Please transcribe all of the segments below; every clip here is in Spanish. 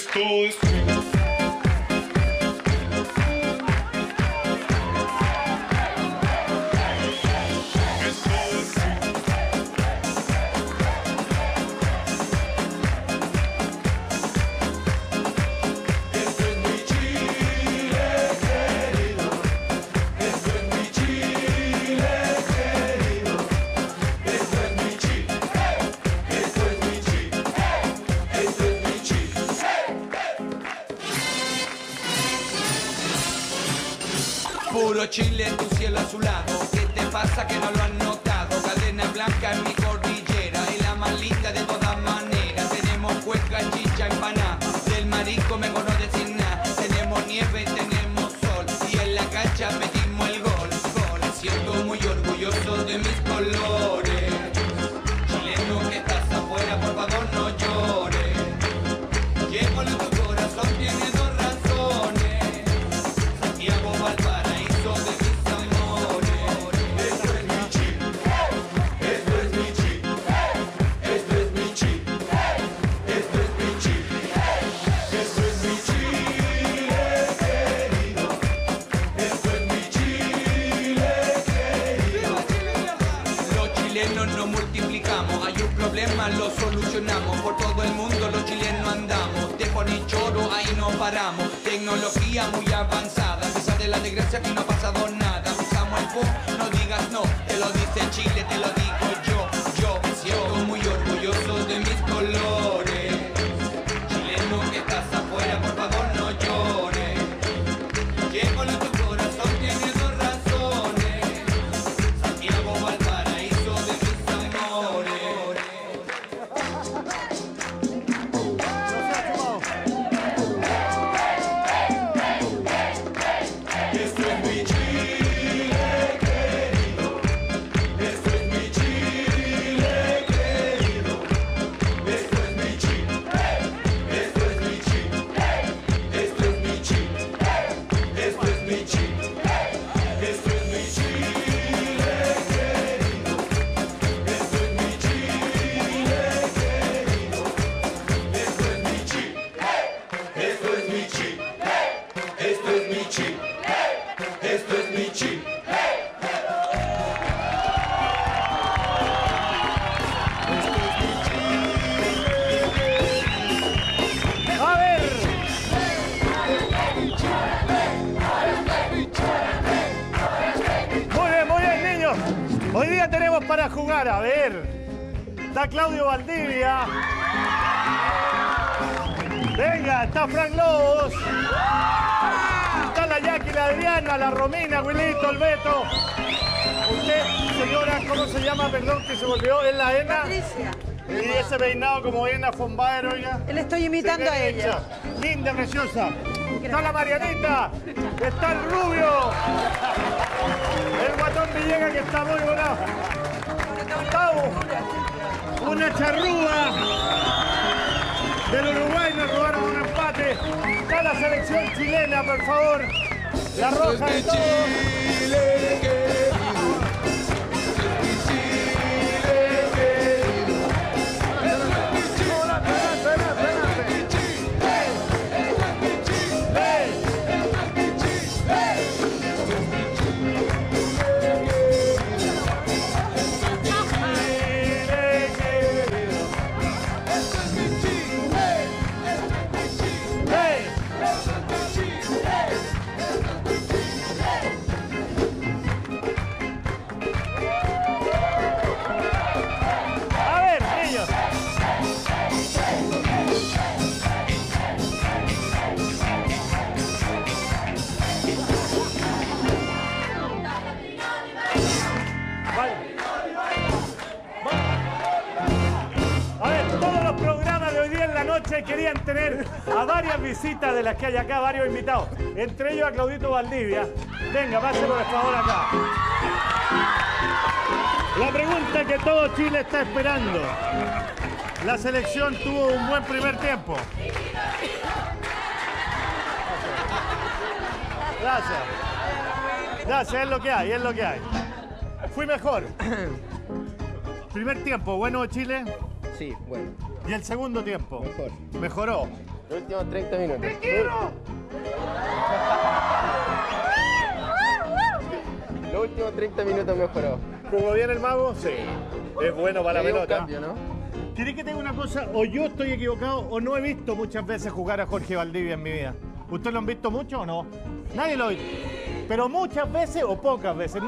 Esto es Esto que no lo han notado? Cadena blanca chilenos nos multiplicamos, hay un problema, lo solucionamos. Por todo el mundo los chilenos andamos, de y choro, ahí no paramos. Tecnología muy avanzada, a pesar de la desgracia aquí no ha pasado nada. A ver. Está Claudio Valdivia. Venga, está Frank Lobos. Está la Jackie, la Adriana, la Romina, Wilito, el Beto. Usted, señora, ¿cómo se llama? Perdón, que se volvió. ¿Es la Ena? Patricia. Y ese peinado como Ena Fonbaer, oiga. Le estoy imitando a ella. Linda, preciosa. Está la Marianita. Está el rubio. El guatón Villegas que está muy volado. Una charrúa. Del Uruguay nos robaron un empate. Está la selección chilena, por favor. La roja de todos. De las que hay acá, varios invitados. Entre ellos a Claudito Valdivia. Venga, pase por favor acá. La pregunta que todo Chile está esperando. La selección tuvo un buen primer tiempo. Gracias. Gracias, es lo que hay, es lo que hay. Fui mejor. Primer tiempo, bueno Chile. Sí, bueno, Y el segundo tiempo. mejor. Mejoró. Los últimos 30 minutos. ¡Te quiero! Los últimos 30 minutos mejoró. ¿Jugó bien el mago? Sí. Es bueno para la pelota. cambio, ¿no? ¿Querés que tenga una cosa? O yo estoy equivocado o no he visto muchas veces jugar a Jorge Valdivia en mi vida. ¿Ustedes lo han visto mucho o no? Nadie lo ha visto. Pero muchas veces o pocas veces.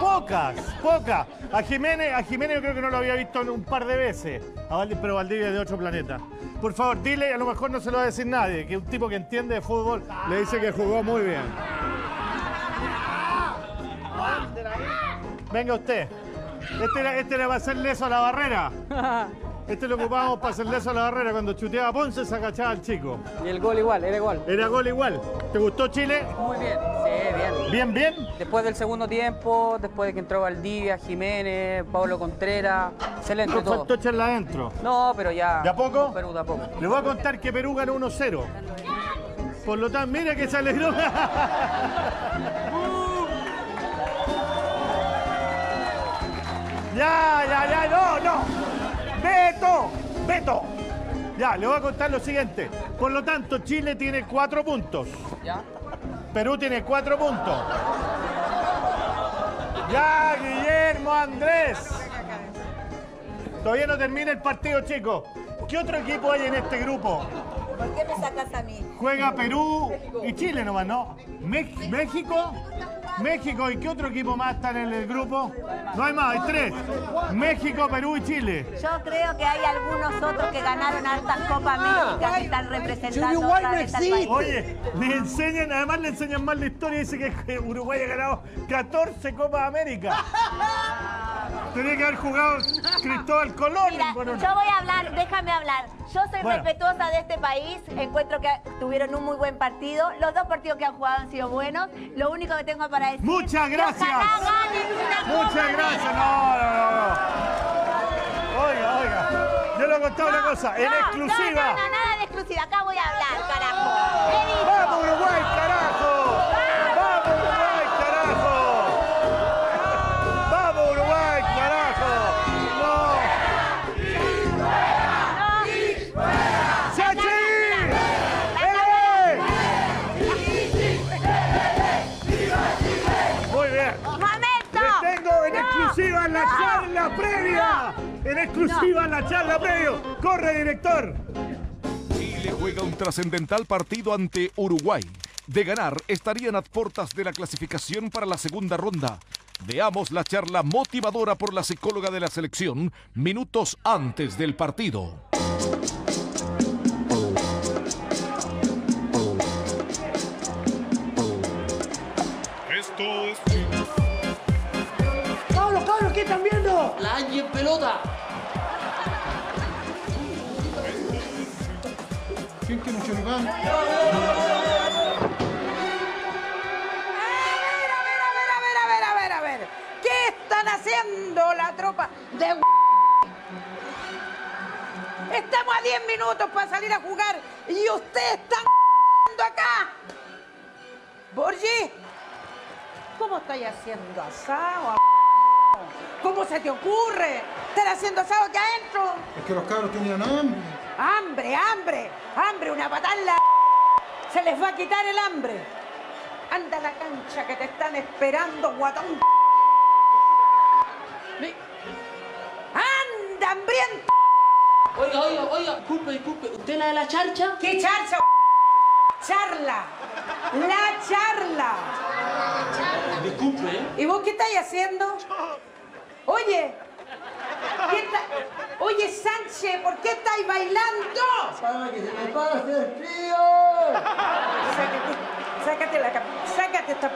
Pocas, pocas. A Jiménez, a Jiménez yo creo que no lo había visto un par de veces. A Valdi- pero Valdivia es de otro planeta. Por favor, dile, a lo mejor no se lo va a decir nadie, que un tipo que entiende de fútbol le dice que jugó muy bien. Venga usted. Este, este le va a hacer leso a la barrera. Este lo ocupábamos para hacer leso a la barrera. Cuando chuteaba Ponce se agachaba el chico. Y el gol igual, era igual. Era gol igual. ¿Te gustó Chile? Muy bien, sí, bien. Bien, bien. Después del segundo tiempo, después de que entró Valdivia, Jiménez, Pablo Contreras, excelente Nos todo. faltó echarla adentro. No, pero ya. ¿De a poco? Perú, de a poco. Le voy a contar que Perú ganó 1-0. Por lo tanto, mira que se alegró. Beto. Ya, le voy a contar lo siguiente. Por lo tanto, Chile tiene cuatro puntos. ¿Ya? Perú tiene cuatro puntos. Ya, Guillermo Andrés. Todavía no termina el partido, chicos. ¿Qué otro equipo hay en este grupo? ¿Por qué me sacas a mí? Juega Perú y Chile nomás, ¿no? Mex- México, México y qué otro equipo más está en el grupo? No hay más, hay tres. México, Perú y Chile. Yo creo que hay algunos otros que ganaron altas Copas América que están representando Uruguay no existe. país. Oye, le enseñan, además le enseñan más la historia. Dice que que Uruguay ha ganado 14 Copas América. Tenía que haber jugado Cristóbal Colón. Mira, yo voy a hablar, déjame hablar. Yo soy Bueno. respetuosa de este país, encuentro que tuvieron un muy buen partido. Los dos partidos que han jugado han sido buenos. Lo único que tengo para decir. Muchas gracias. Muchas gracias. No, no, no, no. Oiga, oiga. Yo le he contado una cosa. En No, exclusiva. No, no, no, nada de exclusiva. Acá voy a hablar, carajo. ¡Vamos Uruguay, carajo! Exclusiva la charla previa. Corre, director. Chile juega un trascendental partido ante Uruguay. De ganar, estarían a puertas de la clasificación para la segunda ronda. Veamos la charla motivadora por la psicóloga de la selección minutos antes del partido. Esto es ¡Cabros, cabros! ¿Qué están viendo? La Angie en pelota. A ver, a ver, a ver, a ver, a ver, a ver. ¿Qué están haciendo la tropa de Estamos a 10 minutos para salir a jugar y ustedes están acá. Borgi, ¿cómo estáis haciendo asado? ¿Cómo se te ocurre estar haciendo asado aquí adentro? Es que los cabros tenían hambre. Hambre, hambre, hambre, una patada en la... Se les va a quitar el hambre. Anda a la cancha que te están esperando, guatón. ¡Anda, hambriento! Oiga, oiga, oiga, disculpe, disculpe. ¿Usted la de la charcha? ¿Qué charcha? Charla. La charla. Disculpe, ¿eh? ¿Y vos qué estáis haciendo? Oye, ¿qué está- Oye, Sánchez, ¿por qué estáis bailando? Para que se me pase el frío. Sácate, sácate la cam- sácate esta,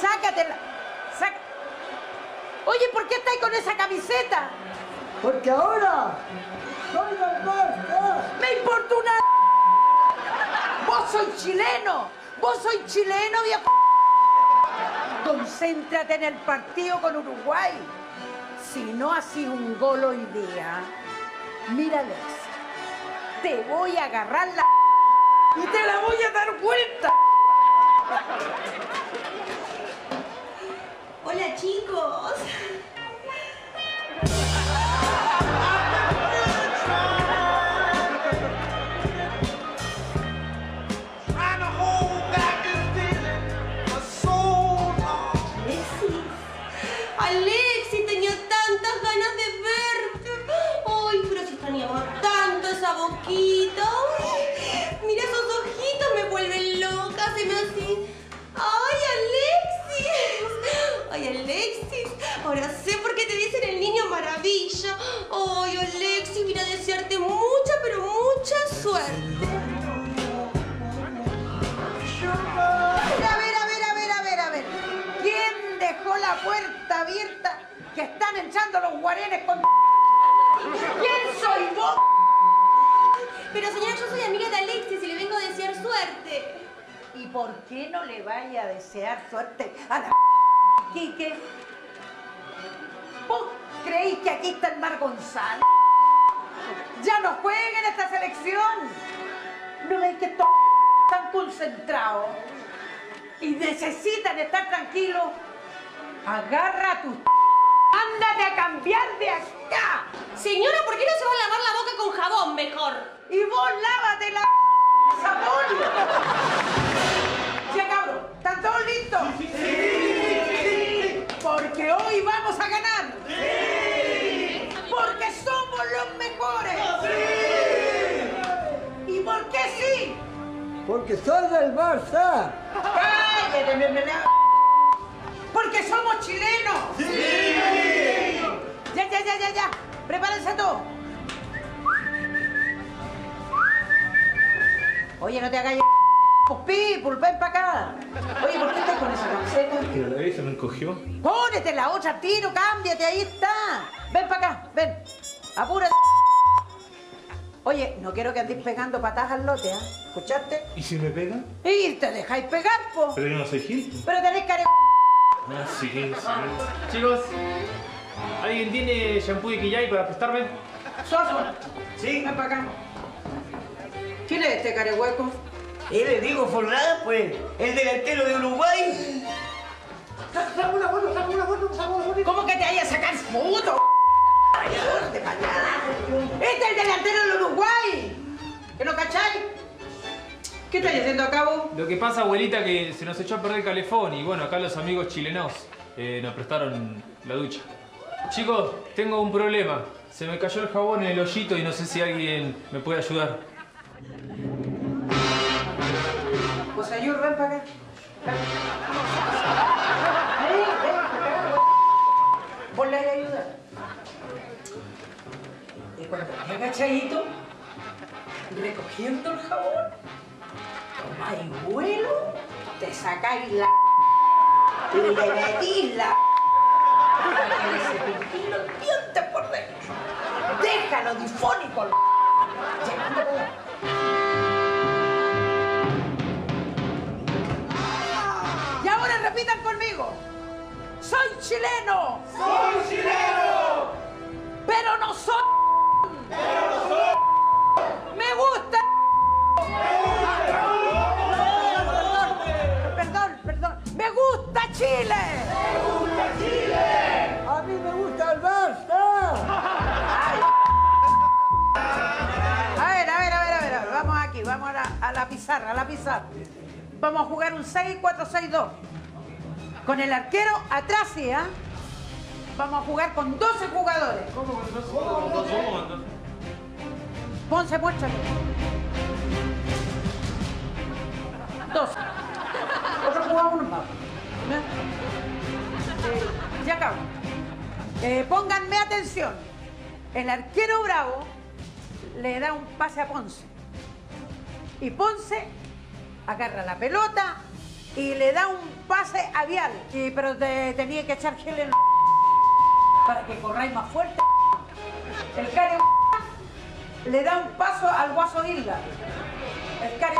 sácate la, saca- Oye, ¿por qué estáis con esa camiseta? Porque ahora soy del Barça. ¡Me importa una... ¡Vos sois chileno! ¡Vos sois chileno, viejo! Concéntrate en el partido con Uruguay. Si no haces un gol hoy día, te voy a agarrar la... y te la voy a dar vuelta. Hola chicos. Amo tanto esa boquita. Mira esos ojitos, me vuelven loca, se me así. ¡Ay, Alexis! ¡Ay, Alexis! Ahora sé por qué te dicen el niño maravilla. ¡Ay, Alexis! Vine a desearte mucha, pero mucha suerte. A ver, a ver, a ver, a ver, a ver. ¿Quién dejó la puerta abierta que están echando los guarenes con... ¿Quién soy vos? Pero señora, yo soy amiga de Alexis y le vengo a desear suerte. ¿Y por qué no le vaya a desear suerte a la Quique? ¿Vos creéis que aquí está el Mar González? Ya no juega en esta selección. ¿No veis que todos están concentrados y necesitan estar tranquilos? Agarra tu... ¡Ándate a cambiar de acá! Señora, ¿por qué no se va a lavar la boca con jabón mejor? Y vos lávate la sabón. Ya cabrón, ¿están todos listos? Sí. Porque hoy vamos a ganar. Sí. Porque somos los mejores. Sí. ¿Y por qué sí? Porque soy del Barça. ¡Cállate, me- me- me- Porque somos chilenos. Sí. Ya, ya, ya, ya, ya. Prepárense todos. Oye, no te hagas people, ven para acá. Oye, ¿por qué estás con esa camiseta? Que la vez se me encogió. Pónete la otra, tiro, cámbiate, ahí está. Ven para acá, ven. Apúrate. Oye, no quiero que andéis pegando patadas al lote, ¿ah? ¿Escuchaste? ¿Y si me pegan? Y te dejáis pegar, po. Pero yo no soy Gil. Pero tenés care... Ah, sí, sí. Chicos, ¿alguien tiene shampoo de Quillay para prestarme? Soso. Sí. Ven para acá. ¿Quién es este carehueco? Él es Diego Forlán, pues, el delantero de Uruguay. Saca una foto, saca una foto, saca una foto. ¿Cómo que te vayas a sacar foto? Este es el delantero del Uruguay. ¿Que no cacháis? ¿Qué estáis haciendo acá vos? Lo que pasa, abuelita, que se nos echó a perder el calefón y bueno, acá los amigos chilenos eh, nos prestaron la ducha. Chicos, tengo un problema. Se me cayó el jabón en el hoyito y no sé si alguien me puede ayudar. Pues ayúdame, ven para acá. Ven acá. Ponle ayuda. Y cuando esté agachadito, recogiendo el jabón, tomáis vuelo, te sacáis la y le metís la cepillís los dientes por dentro. Déjalo difónico. Allá. Y ahora repitan conmigo. Soy chileno. Soy chileno. Pero no soy. Pero no soy. Me gusta. Perdón, perdón. Me gusta Chile. La, pizarra, a la pizarra. Vamos a jugar un 6-4-6-2. Con el arquero atrás, ¿sí? ah? Vamos a jugar con 12 jugadores. Ponce, muéstralo. 12. Otro jugador más. ¿Eh? Eh, ya acabo. Eh, pónganme atención. El arquero bravo le da un pase a Ponce. Y Ponce agarra la pelota y le da un pase a Vial. Y, pero te- tenía que echar gel en para que corráis más fuerte. El care le da un paso al Guaso Isla. El care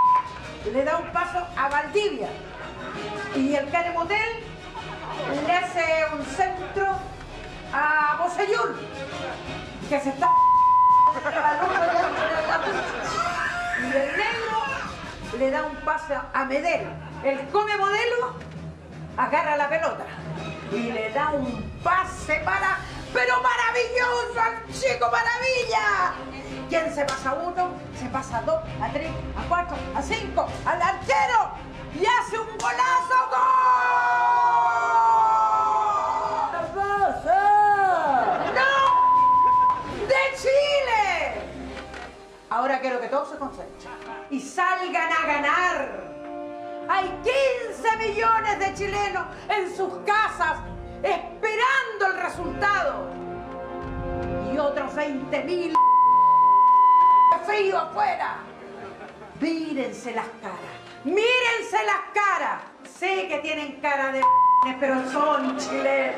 le da un paso a Valdivia. Y el care Motel le hace un centro a Bosellur, que se está le da un pase a Medel. El come modelo agarra la pelota y le da un pase para. ¡Pero maravilloso al chico maravilla! ¿Quién se pasa uno? Se pasa a dos, a tres, a cuatro, a cinco, al arquero y hace un golazo. ¡Gol! ¡No! ¡De Chile! Ahora quiero que todos se concentren y salgan a ganar. Hay 15 millones de chilenos en sus casas esperando el resultado. Y otros 20 mil frío afuera. Mírense las caras. Mírense las caras. Sé que tienen cara de pero son chilenas.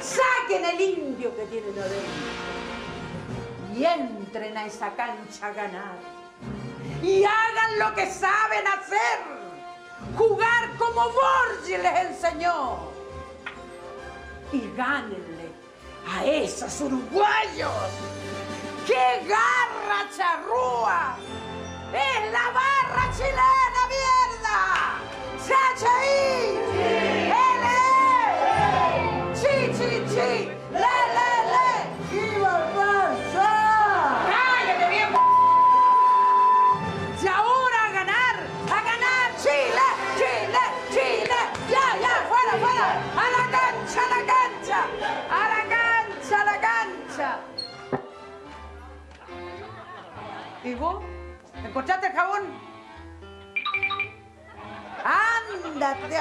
Saquen el indio que tienen adentro y entren a esa cancha a ganar. Y hagan lo que saben hacer. Jugar como Borges les enseñó. Y gánenle a esos uruguayos. ¡Qué garra charrúa! ¡Es la barra chilena, mierda! ¡CHI! ¿Y vos? ¿Encontraste el jabón? Ándate.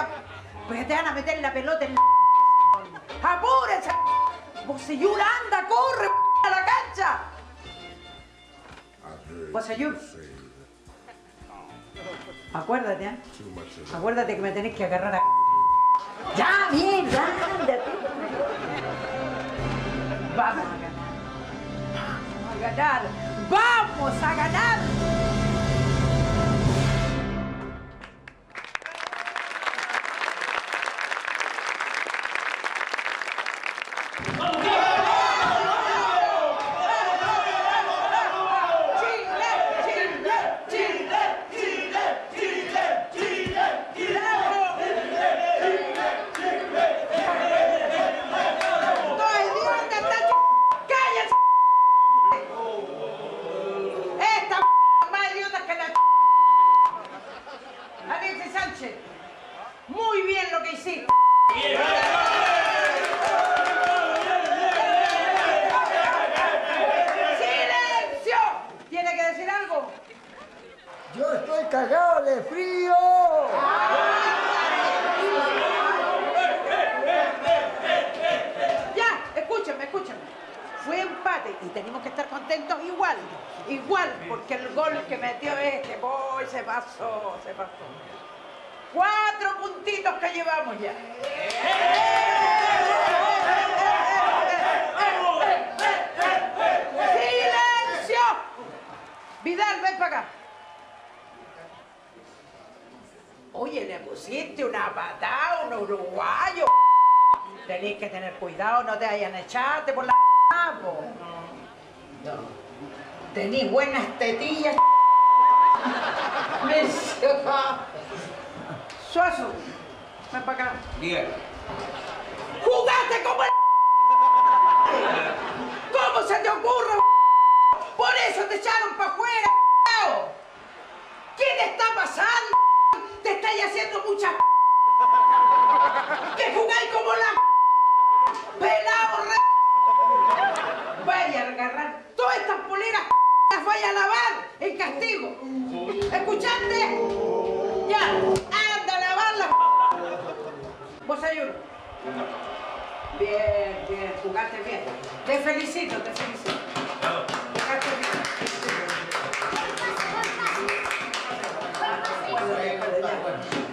Pues te van a meter la pelota en la... ¡Apúrense! Bocellura, anda, corre a la cancha. Bocellur. Acuérdate, ¿eh? Acuérdate que me tenés que agarrar a... Ya, bien, ya, ándate. Vamos a ganar. Vamos a ganar. Vamos a ganar. Cagado de frío. Ya, escúchenme, escúchenme. Fue empate y tenemos que estar contentos igual. Igual, porque el gol que metió este, boy, se pasó, se pasó. Cuatro puntitos que llevamos ya. ¡Silencio! Vidal, ven para acá. Oye, le pusiste una patada un uruguayo. Tenés que tener cuidado, no te vayan a echarte por la po. No. Tenís buenas tetillas. Suazo, ven para acá. Diga. ¡Jugaste como el ¿Cómo se te ocurre? Por eso te echaron para afuera. ¿Qué te está pasando? Te estáis haciendo mucha que jugáis como la pelado re... Vaya a agarrar todas estas poleras las vaya a lavar en castigo. ¿Escuchaste? Ya, anda a lavarlas. Vos ayuno. Bien, bien, jugaste bien. Te felicito, te felicito.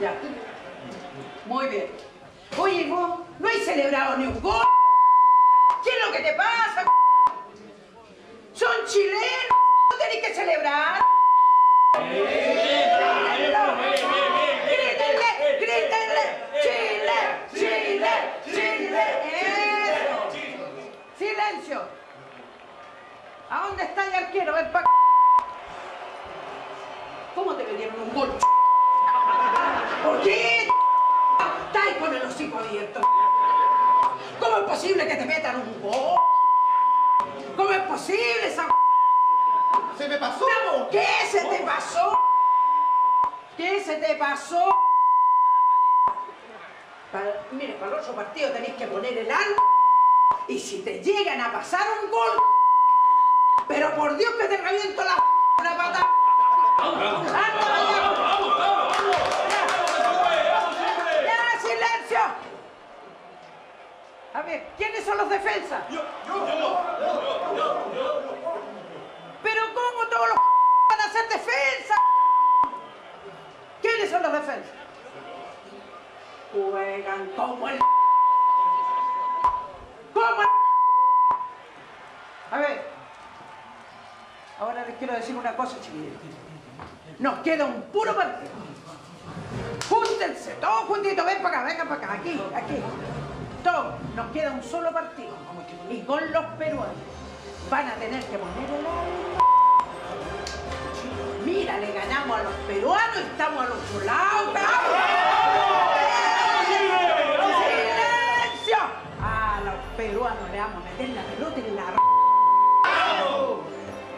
Ya. Muy bien. Oye, no hay celebrado ni un gol. ¿Qué es lo que te pasa? Son chilenos, no tenéis que celebrar. Grítenle, grítenle. Chile, Chile, Chile. Silencio. ¿A dónde está el arquero? ¿Cómo te metieron un gol? ¿Por qué? Estáis con el hocico abierto. ¿Cómo es posible que te metan un gol? ¿Cómo es posible esa... ¡Se me pasó! ¿Qué se te pasó? ¿Qué se te pasó? Para- mire, para el otro partido tenéis que poner el alma y si te llegan a pasar un gol, pero por Dios que te reviento la... una pata. ¡Ya, silencio! A ver, ¿quiénes son los defensas? Pero ¿cómo todos los van a ser defensa? ¿Quiénes son los defensas? Juegan como el... Como el... A ver, ahora les quiero decir una cosa, chiquillos. Nos queda un puro partido. Júntense, todos juntitos, ven para acá, vengan para acá, aquí, aquí. Todos, nos queda un solo partido. Y con los peruanos van a tener que poner el. Mira, le ganamos a los peruanos y estamos al otro lado. ¡Silencio! A los peruanos le vamos a meter la pelota en la... r-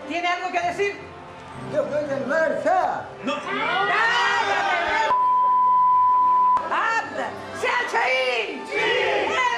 ¿Tiene algo que decir? Yo soy del Barça. ¡Cállate! ¡Anda! ¡Sea Chaín! ¡Sí!